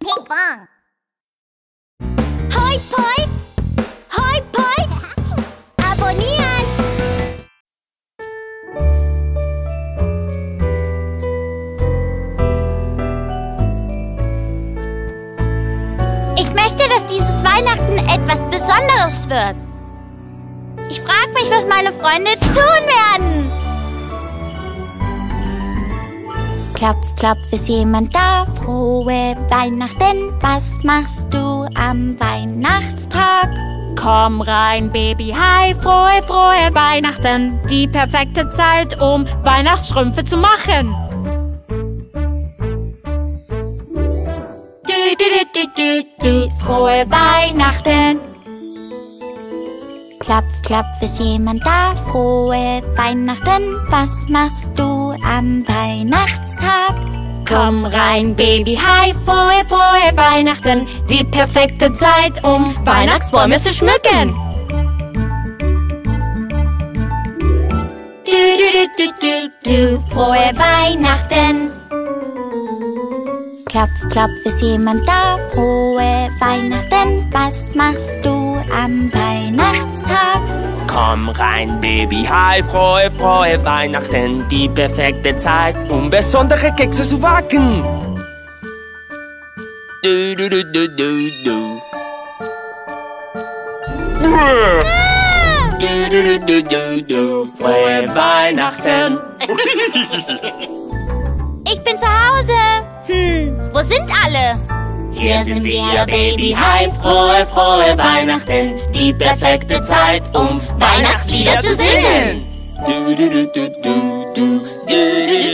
Ping Pong. Hoi Poi! Hoi Poi! Abonnieren! Ich möchte, dass dieses Weihnachten etwas Besonderes wird. Ich frage mich, was meine Freunde tun werden. Klopf, klopf, ist jemand da? Frohe Weihnachten. Was machst du am Weihnachtstag? Komm rein, Baby, hi, frohe, frohe Weihnachten. Die perfekte Zeit, um Weihnachtsstrümpfe zu machen. Du, du, du, du, du, du, frohe Weihnachten. Klopf, klopf, ist jemand da? Frohe Weihnachten. Was machst du am Weihnachtstag? Komm rein, Baby, hi, frohe, frohe Weihnachten. Die perfekte Zeit, um Weihnachtsbäume zu schmücken. Du, du, du, du, du, du, frohe Weihnachten. Klopf, klopf, ist jemand da? Frohe Weihnachten. Was machst du? Komm rein, Baby, hi, frohe, frohe Weihnachten. Die perfekte Zeit, um besondere Kekse zu backen. Du, du, du, du, du, du. Du, du, du, du, du, du. Frohe Weihnachten. Hier sind wir, Baby, hi, frohe, frohe Weihnachten. Die perfekte Zeit, um Weihnachtslieder zu singen. Du, du, du, du, du, du. Du,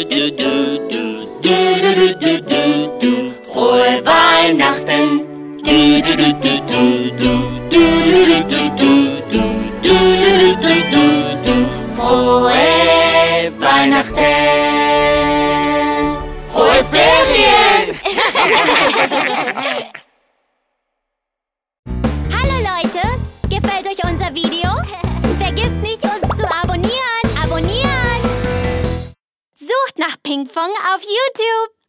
du, du, du, du, du. Du, du, du, du, du. Frohe Weihnachten. Du, du, du, du. Hallo Leute, gefällt euch unser Video? Vergisst nicht, uns zu abonnieren. Abonnieren! Sucht nach Pinkfong auf YouTube.